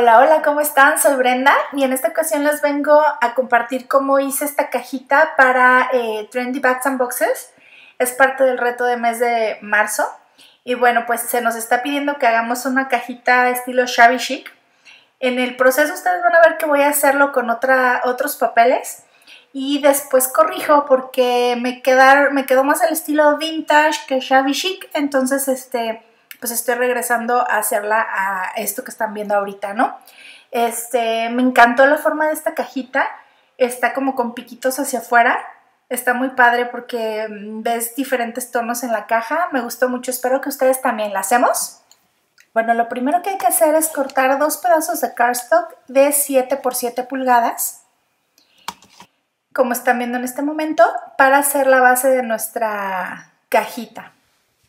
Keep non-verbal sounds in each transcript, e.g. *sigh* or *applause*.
Hola, hola, ¿cómo están? Soy Brenda y en esta ocasión les vengo a compartir cómo hice esta cajita para eh, Trendy Bags and Boxes. Es parte del reto de mes de marzo. Y bueno, pues se nos está pidiendo que hagamos una cajita estilo shabby chic. En el proceso ustedes van a ver que voy a hacerlo con otra, otros papeles y después corrijo porque me, quedar, me quedó más el estilo vintage que shabby chic. Entonces, este pues estoy regresando a hacerla a esto que están viendo ahorita, ¿no? Este, me encantó la forma de esta cajita, está como con piquitos hacia afuera, está muy padre porque mm, ves diferentes tonos en la caja, me gustó mucho, espero que ustedes también la hacemos. Bueno, lo primero que hay que hacer es cortar dos pedazos de cardstock de 7 por 7 pulgadas, como están viendo en este momento, para hacer la base de nuestra cajita.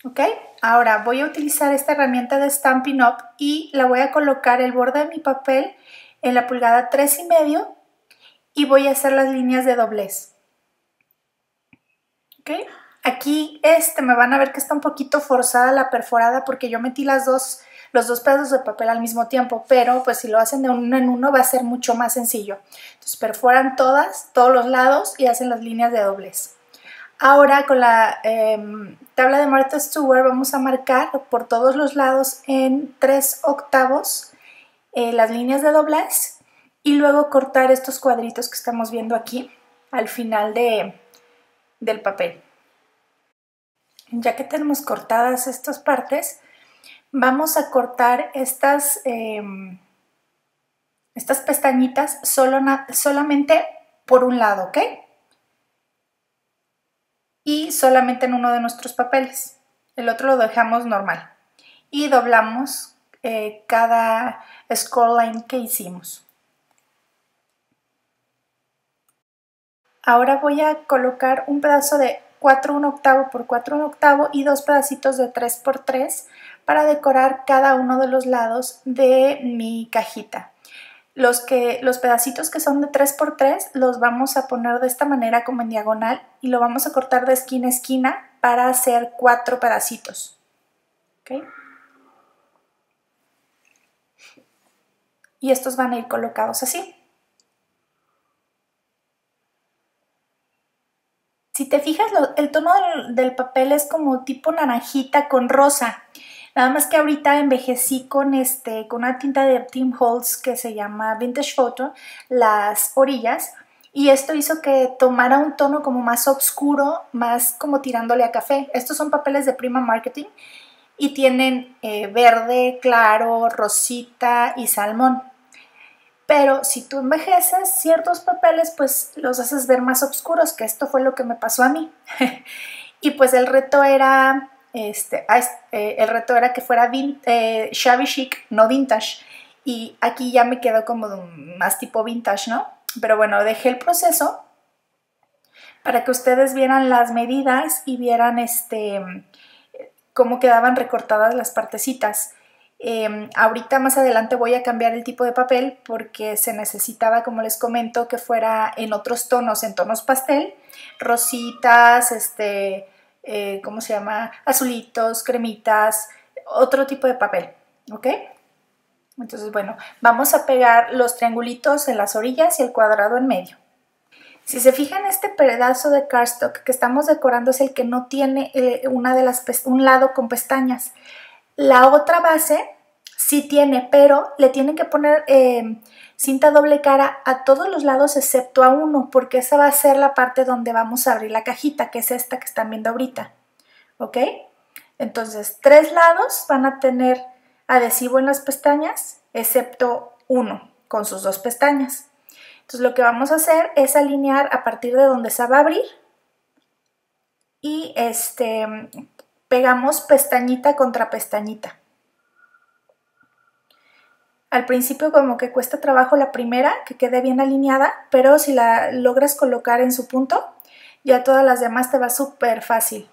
¿Ok? Ahora voy a utilizar esta herramienta de Stampin' Up y la voy a colocar el borde de mi papel en la pulgada 3 y medio y voy a hacer las líneas de doblez. ¿Ok? Aquí este, me van a ver que está un poquito forzada la perforada porque yo metí las dos, los dos pedazos de papel al mismo tiempo, pero pues si lo hacen de uno en uno va a ser mucho más sencillo. Entonces perforan todas, todos los lados y hacen las líneas de doblez. Ahora con la em, tabla de Martha Stewart vamos a marcar por todos los lados en 3 octavos eh, las líneas de doblez y luego cortar estos cuadritos que estamos viendo aquí al final de, del papel. Ya que tenemos cortadas estas partes, vamos a cortar estas, em, estas pestañitas solo, solamente por un lado, ¿ok? Y solamente en uno de nuestros papeles. El otro lo dejamos normal. Y doblamos eh, cada scroll line que hicimos. Ahora voy a colocar un pedazo de 4 1 octavo por 4 1 octavo y dos pedacitos de 3 por 3 para decorar cada uno de los lados de mi cajita. Los, que, los pedacitos que son de 3x3 los vamos a poner de esta manera como en diagonal y lo vamos a cortar de esquina a esquina para hacer cuatro pedacitos. Y estos van a ir colocados así. Si te fijas, el tono del papel es como tipo naranjita con rosa. Nada más que ahorita envejecí con, este, con una tinta de Tim Holtz que se llama Vintage Photo, las orillas, y esto hizo que tomara un tono como más oscuro, más como tirándole a café. Estos son papeles de Prima Marketing y tienen eh, verde, claro, rosita y salmón. Pero si tú envejeces ciertos papeles, pues los haces ver más oscuros, que esto fue lo que me pasó a mí. *laughs* y pues el reto era este, ah, eh, el reto era que fuera eh, shabby chic, no vintage. Y aquí ya me quedó como más tipo vintage, ¿no? Pero bueno, dejé el proceso para que ustedes vieran las medidas y vieran este, cómo quedaban recortadas las partecitas. Em, ahorita más adelante voy a cambiar el tipo de papel porque se necesitaba, como les comento, que fuera en otros tonos, en tonos pastel, rositas, este, eh, ¿cómo se llama? Azulitos, cremitas, otro tipo de papel, ¿ok? Entonces, bueno, vamos a pegar los triangulitos en las orillas y el cuadrado en medio. Si se fijan, este pedazo de cardstock que estamos decorando es el que no tiene eh, una de las un lado con pestañas. La otra base sí tiene, pero le tienen que poner eh, cinta doble cara a todos los lados excepto a uno, porque esa va a ser la parte donde vamos a abrir la cajita, que es esta que están viendo ahorita. ¿Ok? Entonces, tres lados van a tener adhesivo en las pestañas, excepto uno, con sus dos pestañas. Entonces, lo que vamos a hacer es alinear a partir de donde se va a abrir y este, pegamos pestañita contra pestañita. Al principio como que cuesta trabajo la primera, que quede bien alineada, pero si la logras colocar en su punto, ya todas las demás te va súper fácil.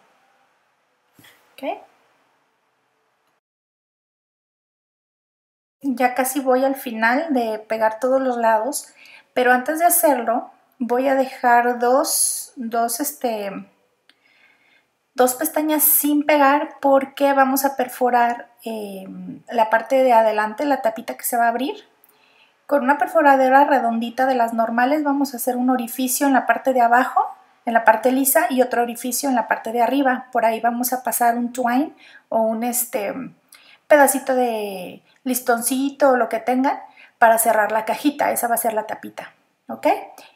Ya casi voy al final de pegar todos los lados, pero antes de hacerlo voy a dejar dos, dos este, dos pestañas sin pegar porque vamos a perforar em, la parte de adelante, la tapita que se va a abrir con una perforadora redondita de las normales vamos a hacer un orificio en la parte de abajo, en la parte lisa, y otro orificio en la parte de arriba. Por ahí vamos a pasar un twine o un este pedacito de listoncito o lo que tengan para cerrar la cajita. Esa va a ser la tapita. ¿Ok?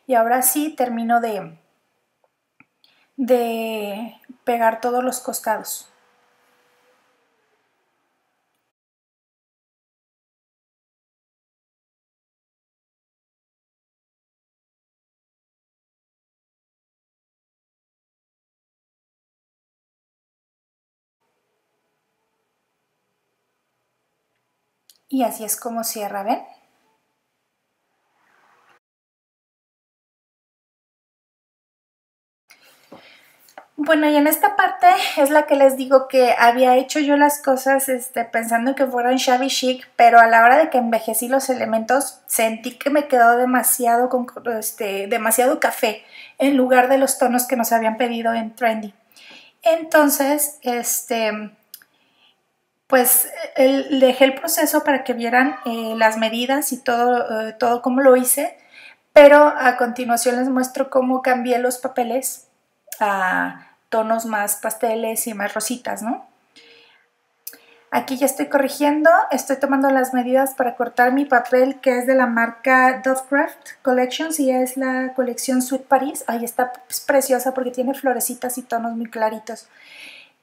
Y ahora sí termino de, de pegar todos los costados. Y así es como cierra, ¿ven? Bueno, y en esta parte es la que les digo que había hecho yo las cosas este, pensando que fueran shabby chic, pero a la hora de que envejecí los elementos sentí que me quedó demasiado, con, este, demasiado café en lugar de los tonos que nos habían pedido en Trendy. Entonces, este, pues dejé el proceso para que vieran eh, las medidas y todo, eh, todo cómo lo hice, pero a continuación les muestro cómo cambié los papeles a tonos más pasteles y más rositas, ¿no? Aquí ya estoy corrigiendo, estoy tomando las medidas para cortar mi papel que es de la marca Dovecraft Collections y es la colección Sweet Paris. Ahí está preciosa porque tiene florecitas y tonos muy claritos.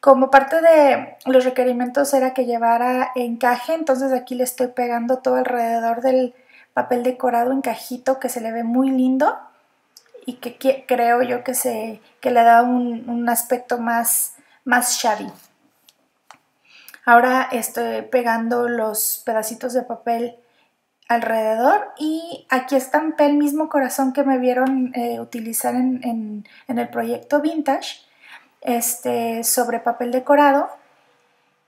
Como parte de los requerimientos era que llevara encaje, entonces aquí le estoy pegando todo alrededor del papel decorado encajito que se le ve muy lindo y que, creo yo que, se, que le da un, aspecto más, más shabby. Ahora estoy pegando los pedacitos de papel alrededor y aquí estampé el mismo corazón que me vieron eh, utilizar en, en, el proyecto Vintage este, sobre papel decorado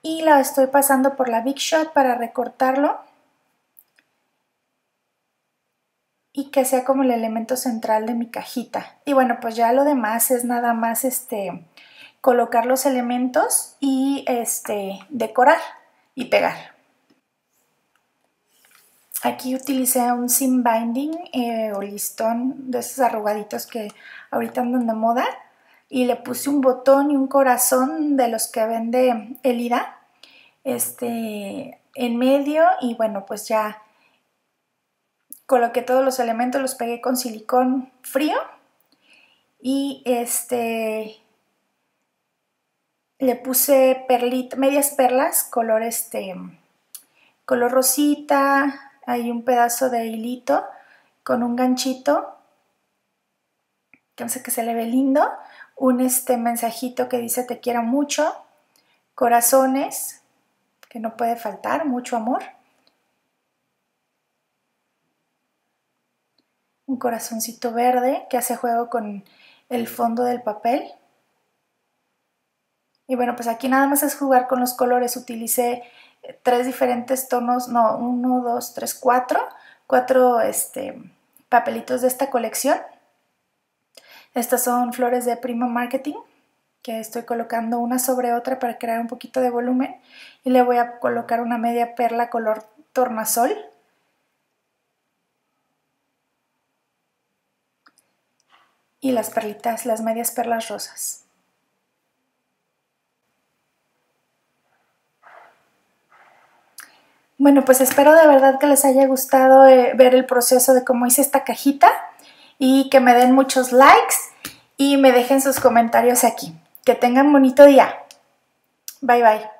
y la estoy pasando por la Big Shot para recortarlo y que sea como el elemento central de mi cajita. Y bueno, pues ya lo demás es nada más este colocar los elementos y este decorar y pegar. Aquí utilicé un sim binding eh, o listón de esos arrugaditos que ahorita andan de moda y le puse un botón y un corazón de los que vende Elida este, en medio y bueno pues ya coloqué todos los elementos, los pegué con silicón frío y este le puse medias perlas, color este color rosita, hay un pedazo de hilito con un ganchito que sé que se le ve lindo, un este mensajito que dice te quiero mucho, corazones, que no puede faltar, mucho amor un corazoncito verde que hace juego con el fondo del papel. Y bueno, pues aquí nada más es jugar con los colores. Utilicé tres diferentes tonos, no, uno, dos, tres, cuatro, cuatro este, papelitos de esta colección. Estas son flores de Prima Marketing, que estoy colocando una sobre otra para crear un poquito de volumen. Y le voy a colocar una media perla color tornasol y las perlitas, las medias perlas rosas. Bueno, pues espero de verdad que les haya gustado eh, ver el proceso de cómo hice esta cajita y que me den muchos likes y me dejen sus comentarios aquí. Que tengan bonito día. Bye bye.